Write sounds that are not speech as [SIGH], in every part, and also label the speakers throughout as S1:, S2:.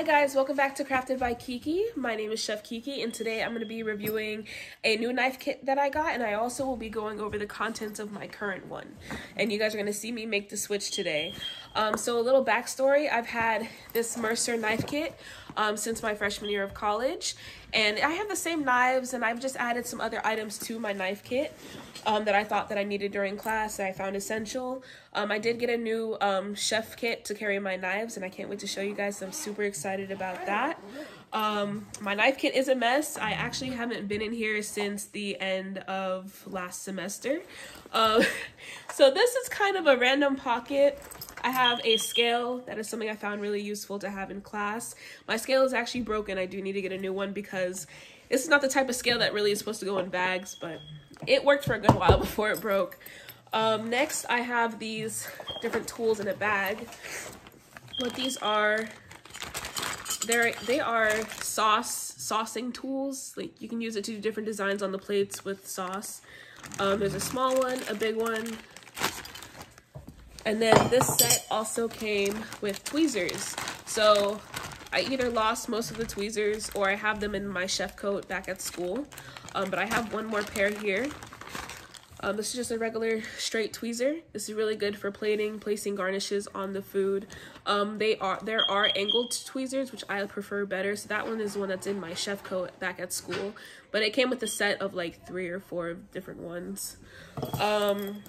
S1: Hi guys, welcome back to Krafted by Kiki. My name is Chef Kiki and today I'm going to be reviewing a new knife kit that I got and I also will be going over the contents of my current one. And you guys are going to see me make the switch today. Um, so a little backstory, I've had this Mercer knife kit um, since my freshman year of college and I have the same knives and I've just added some other items to my knife kit um, that I thought that I needed during class that I found essential. Um, I did get a new um, chef kit to carry my knives and I can't wait to show you guys. I'm super excited about that. Um, my knife kit is a mess. I actually haven't been in here since the end of last semester. Uh, [LAUGHS] so this is kind of a random pocket. I have a scale. That is something I found really useful to have in class. My scale is actually broken. I do need to get a new one because this is not the type of scale that really is supposed to go in bags, but it worked for a good while [LAUGHS] before it broke. Um, next, I have these different tools in a bag. What these are, they're, they are sauce, saucing tools. Like, you can use it to do different designs on the plates with sauce. Um, there's a small one, a big one, and then this set also came with tweezers. So I either lost most of the tweezers or I have them in my chef coat back at school. Um, but I have one more pair here. Um, this is just a regular straight tweezer. This is really good for plating, placing garnishes on the food. Um, they are There are angled tweezers, which I prefer better. So that one is one that's in my chef coat back at school. But it came with a set of like three or four different ones. Um,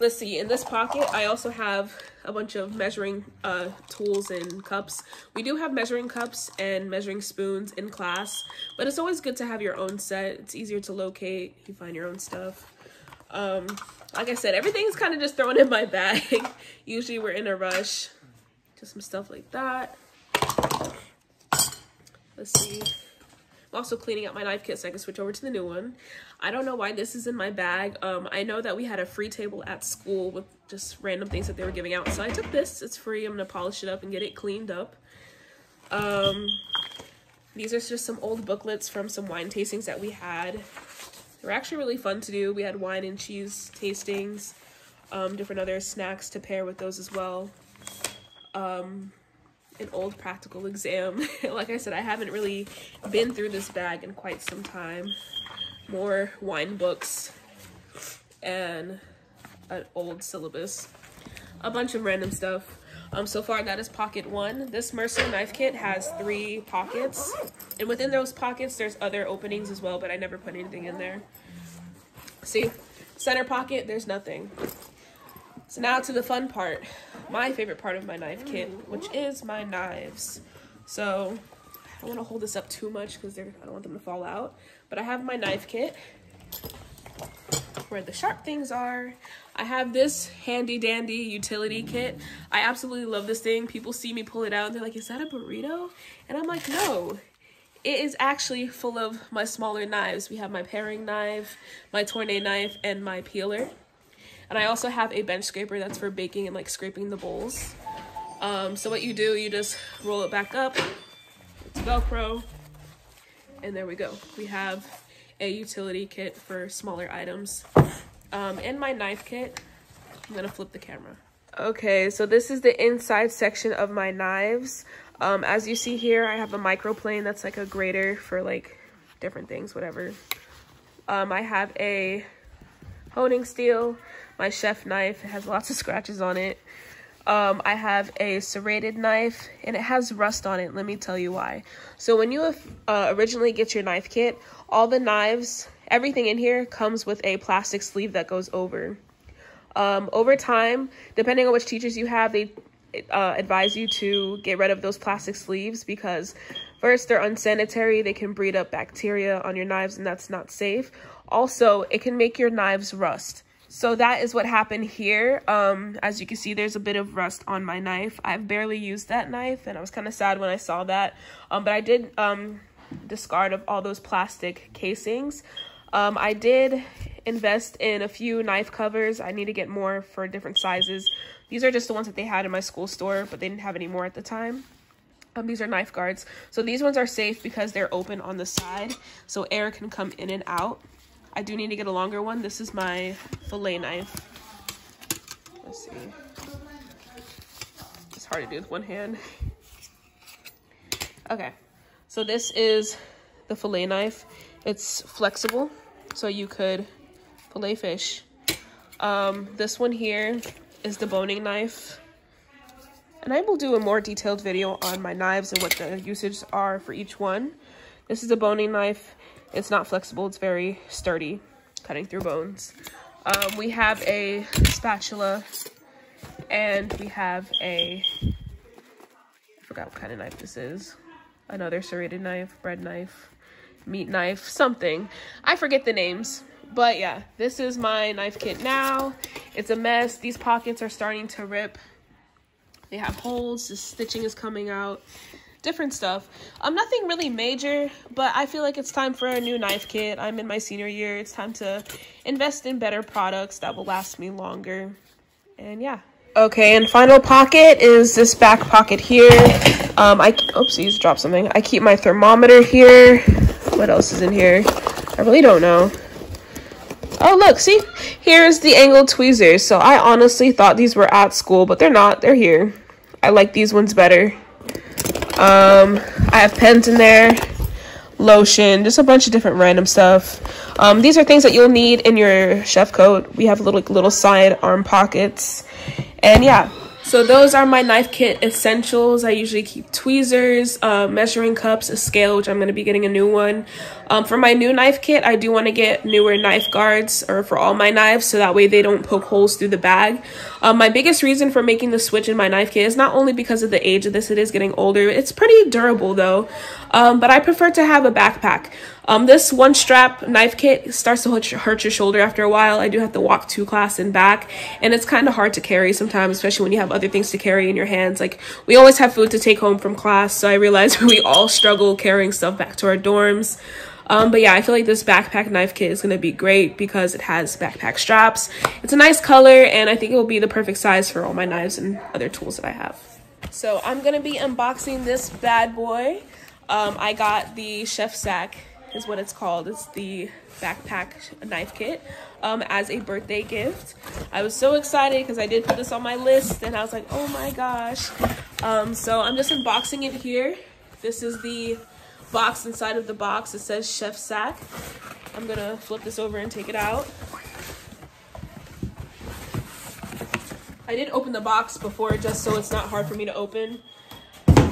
S1: let's see, in this pocket, I also have a bunch of measuring uh, tools and cups. We do have measuring cups and measuring spoons in class, but it's always good to have your own set. It's easier to locate. You find your own stuff. Um, like I said, everything's kind of just thrown in my bag. [LAUGHS] Usually we're in a rush. Just some stuff like that. Let's see. I'm also cleaning out my knife kit so I can switch over to the new one. I don't know why this is in my bag. Um, I know that we had a free table at school with just random things that they were giving out. So I took this. It's free. I'm going to polish it up and get it cleaned up. Um, these are just some old booklets from some wine tastings that we had. They were actually really fun to do. We had wine and cheese tastings, um, different other snacks to pair with those as well. Um, an old practical exam. [LAUGHS] like I said, I haven't really been through this bag in quite some time. More wine books and an old syllabus. A bunch of random stuff. Um, so far that is pocket one. This Mercer knife kit has three pockets. And within those pockets, there's other openings as well, but I never put anything in there. See, center pocket, there's nothing. So now to the fun part, my favorite part of my knife kit, which is my knives. So I don't want to hold this up too much because I don't want them to fall out. But I have my knife kit where the sharp things are. I have this handy dandy utility kit. I absolutely love this thing. People see me pull it out and they're like, is that a burrito? And I'm like, no, it is actually full of my smaller knives. We have my paring knife, my tourne knife, and my peeler. And I also have a bench scraper that's for baking and like scraping the bowls. Um, so what you do, you just roll it back up, it's Velcro, and there we go. We have a utility kit for smaller items. Um, and my knife kit, I'm gonna flip the camera. Okay, so this is the inside section of my knives. Um, as you see here, I have a microplane that's like a grater for like different things, whatever. Um, I have a honing steel, my chef knife. It has lots of scratches on it. Um, I have a serrated knife and it has rust on it. Let me tell you why. So when you uh, originally get your knife kit, all the knives, everything in here comes with a plastic sleeve that goes over. Um, over time, depending on which teachers you have, they uh, advise you to get rid of those plastic sleeves because first, they're unsanitary. They can breed up bacteria on your knives and that's not safe. Also, it can make your knives rust. So that is what happened here. Um, as you can see, there's a bit of rust on my knife. I've barely used that knife, and I was kind of sad when I saw that. Um, but I did um, discard of all those plastic casings. Um, I did invest in a few knife covers. I need to get more for different sizes. These are just the ones that they had in my school store, but they didn't have any more at the time. Um, these are knife guards. So these ones are safe because they're open on the side, so air can come in and out. I do need to get a longer one. This is my fillet knife. Let's see. It's hard to do with one hand. Okay, so this is the fillet knife. It's flexible, so you could fillet fish. Um, this one here is the boning knife. And I will do a more detailed video on my knives and what the usages are for each one. This is a boning knife. It's not flexible, it's very sturdy, cutting through bones. Um, we have a spatula and we have a, I forgot what kind of knife this is. Another serrated knife, bread knife, meat knife, something. I forget the names. But yeah, this is my knife kit now. It's a mess. These pockets are starting to rip. They have holes. The stitching is coming out. Different stuff. Um, nothing really major, but I feel like it's time for a new knife kit. I'm in my senior year. It's time to invest in better products that will last me longer. And yeah. Okay, and final pocket is this back pocket here. Um, I, oopsies, dropped something. I keep my thermometer here. What else is in here? I really don't know. Oh, look, see? Here's the angled tweezers. So I honestly thought these were at school, but they're not. They're here. I like these ones better. Um, I have pens in there, lotion, just a bunch of different random stuff. Um, these are things that you'll need in your chef coat. We have little, little side arm pockets. And yeah, so those are my knife kit essentials. I usually keep tweezers, uh, measuring cups, a scale, which I'm going to be getting a new one. Um, for my new knife kit, I do want to get newer knife guards or for all my knives so that way they don't poke holes through the bag. Um, my biggest reason for making the switch in my knife kit is not only because of the age of this, it is getting older. It's pretty durable though, um, but I prefer to have a backpack. Um, this one strap knife kit starts to hurt your shoulder after a while. I do have to walk to class and back, and it's kind of hard to carry sometimes, especially when you have other things to carry in your hands. Like, we always have food to take home from class, so I realize [LAUGHS] we all struggle carrying stuff back to our dorms. Um, but yeah, I feel like this backpack knife kit is going to be great because it has backpack straps. It's a nice color, and I think it will be the perfect size for all my knives and other tools that I have. So I'm going to be unboxing this bad boy. Um, I got the Chef Sac is what it's called. It's the backpack knife kit um, as a birthday gift. I was so excited because I did put this on my list and I was like, oh my gosh. Um, so I'm just unboxing it here. This is the box inside of the box. It says Chef Sac. I'm gonna flip this over and take it out. I did open the box before just so it's not hard for me to open.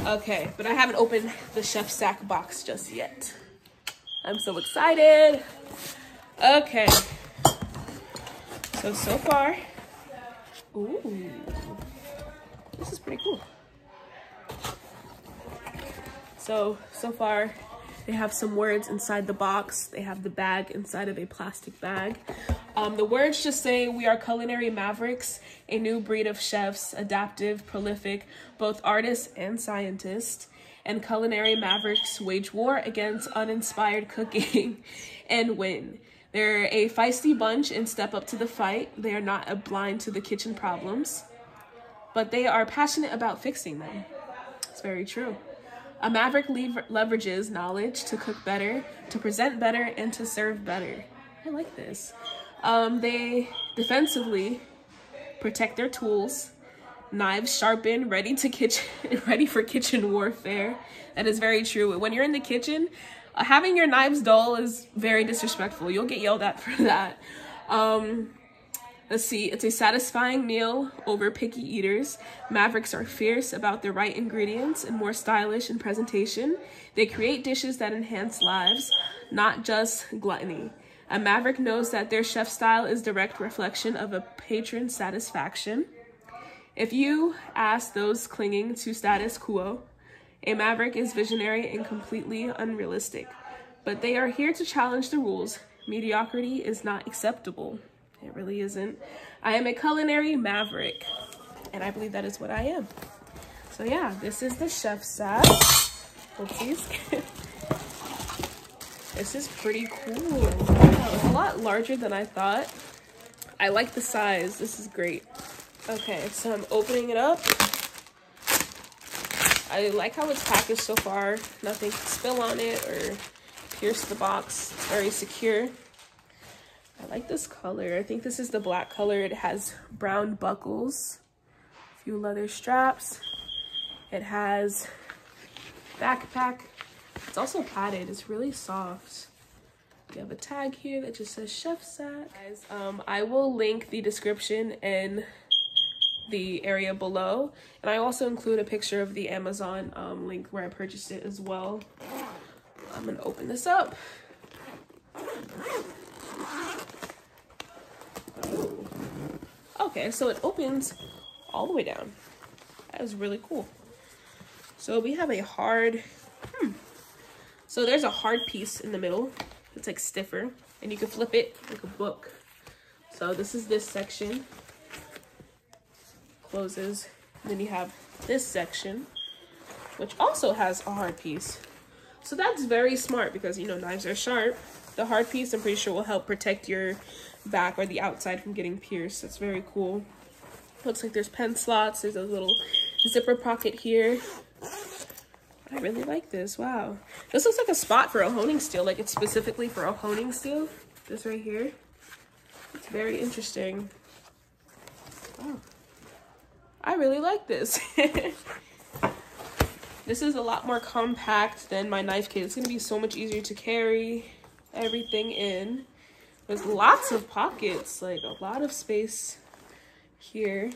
S1: Okay, but I haven't opened the Chef Sac box just yet. I'm so excited. Okay. So, so far. Ooh. This is pretty cool. So, so far, they have some words inside the box. They have the bag inside of a plastic bag. Um, the words just say, we are culinary mavericks, a new breed of chefs, adaptive, prolific, both artists and scientists and culinary mavericks wage war against uninspired cooking [LAUGHS] and win. They're a feisty bunch and step up to the fight. They are not a blind to the kitchen problems, but they are passionate about fixing them. It's very true. A maverick lever leverages knowledge to cook better, to present better, and to serve better. I like this. Um, they defensively protect their tools knives sharpened, ready to kitchen, [LAUGHS] ready for kitchen warfare. That is very true. When you're in the kitchen, uh, having your knives dull is very disrespectful. You'll get yelled at [LAUGHS] for that. Um, let's see. It's a satisfying meal over picky eaters. Mavericks are fierce about the right ingredients and more stylish in presentation. They create dishes that enhance lives, not just gluttony. A maverick knows that their chef style is direct reflection of a patron's satisfaction. If you ask those clinging to status quo, a maverick is visionary and completely unrealistic. But they are here to challenge the rules. Mediocrity is not acceptable. It really isn't. I am a culinary maverick, and I believe that is what I am. So yeah, this is the chef sac. Oopsies. [LAUGHS] this is pretty cool. It's a lot larger than I thought. I like the size. This is great. Okay, so I'm opening it up. I like how it's packaged so far. Nothing can spill on it or pierce the box. It's very secure. I like this color. I think this is the black color. It has brown buckles, a few leather straps. It has backpack. It's also padded. It's really soft. You have a tag here that just says Chef Sac. Guys, um, I will link the description in the area below. And I also include a picture of the Amazon um, link where I purchased it as well. I'm gonna open this up. Okay, so it opens all the way down. That is really cool. So we have a hard, hmm. So there's a hard piece in the middle. It's like stiffer and you can flip it like a book. So this is this section. Closes. Then you have this section, which also has a hard piece. So that's very smart because, you know, knives are sharp. The hard piece, I'm pretty sure, will help protect your back or the outside from getting pierced. That's very cool. Looks like there's pen slots. There's a little zipper pocket here. I really like this. Wow. This looks like a spot for a honing steel. Like it's specifically for a honing steel. This right here. It's very interesting. Wow. I really like this. [LAUGHS] This is a lot more compact than my knife kit. It's going to be so much easier to carry everything in. There's lots of pockets, like a lot of space here.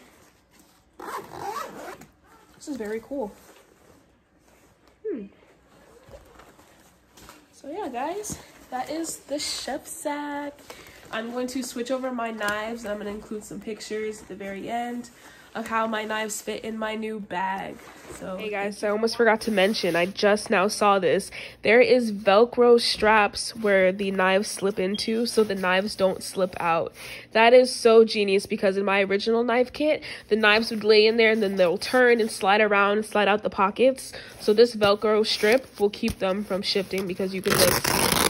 S1: This is very cool. Hmm. So yeah, guys, that is the chef sac. I'm going to switch over my knives. I'm going to include some pictures at the very end of how my knives fit in my new bag. So Hey guys, so I almost forgot to mention, I just now saw this. There is Velcro straps where the knives slip into so the knives don't slip out. That is so genius because in my original knife kit, the knives would lay in there and then they'll turn and slide around and slide out the pockets. So this Velcro strip will keep them from shifting because you can just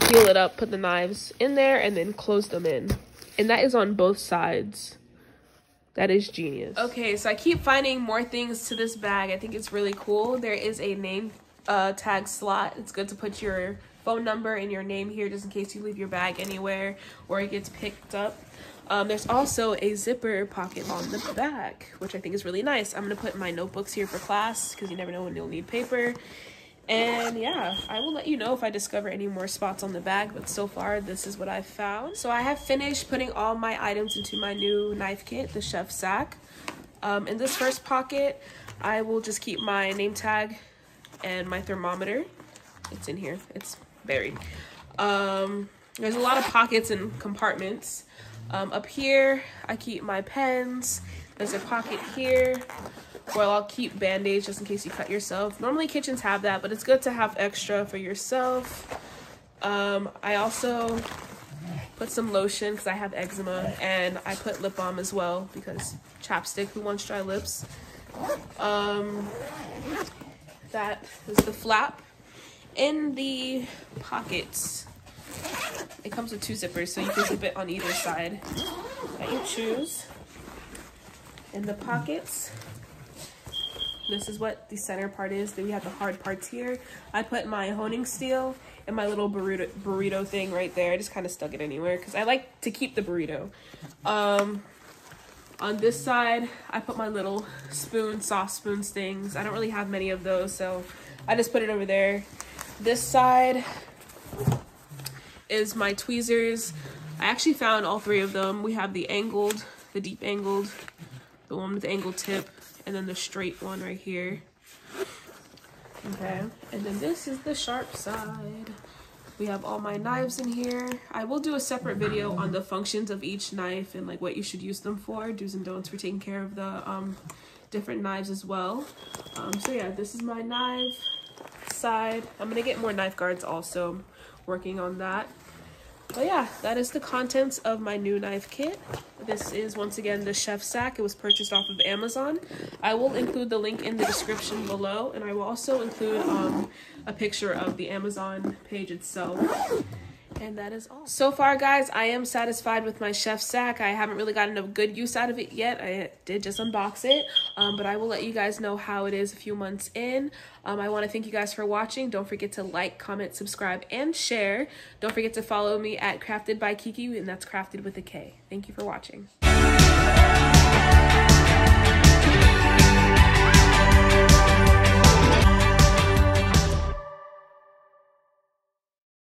S1: peel it up, put the knives in there and then close them in. And that is on both sides. That is genius. Okay, so I keep finding more things to this bag. I think it's really cool. There is a name uh, tag slot. It's good to put your phone number and your name here just in case you leave your bag anywhere or it gets picked up. Um, there's also a zipper pocket on the back, which I think is really nice. I'm going to put my notebooks here for class because you never know when you'll need paper. And yeah, I will let you know if I discover any more spots on the bag, but so far this is what I've found. So I have finished putting all my items into my new knife kit, the chef sac. Um, in this first pocket, I will just keep my name tag and my thermometer. It's in here, it's buried. Um, there's a lot of pockets and compartments. Um, up here, I keep my pens. There's a pocket here well, I'll keep band-aids just in case you cut yourself. Normally kitchens have that, but it's good to have extra for yourself. Um, I also put some lotion because I have eczema and I put lip balm as well because chapstick, who wants dry lips? Um, that is the flap. In the pockets, it comes with two zippers so you can zip it on either side that you choose. In the pockets, this is what the center part is. Then we have the hard parts here. I put my honing steel and my little burrito, burrito thing right there. I just kind of stuck it anywhere because I like to keep the burrito. Um, on this side, I put my little spoon, soft spoons things. I don't really have many of those, so I just put it over there. This side is my tweezers. I actually found all three of them. We have the angled, the deep angled, the one with the angled tip, and then the straight one right here. Okay, and then this is the sharp side. We have all my knives in here. I will do a separate video on the functions of each knife and like what you should use them for, do's and don'ts for taking care of the um, different knives as well. Um, so yeah, this is my knife side. I'm gonna get more knife guards also, working on that. But yeah, that is the contents of my new knife kit. This is once again the chef sac. It was purchased off of Amazon. I will include the link in the description below and I will also include um, a picture of the Amazon page itself. And that is all. So far, guys, I am satisfied with my chef sac. I haven't really gotten a good use out of it yet. I did just unbox it, um, but I will let you guys know how it is a few months in. Um, I want to thank you guys for watching. Don't forget to like, comment, subscribe, and share. Don't forget to follow me at Krafted by Kiki, and that's crafted with a K. Thank you for watching.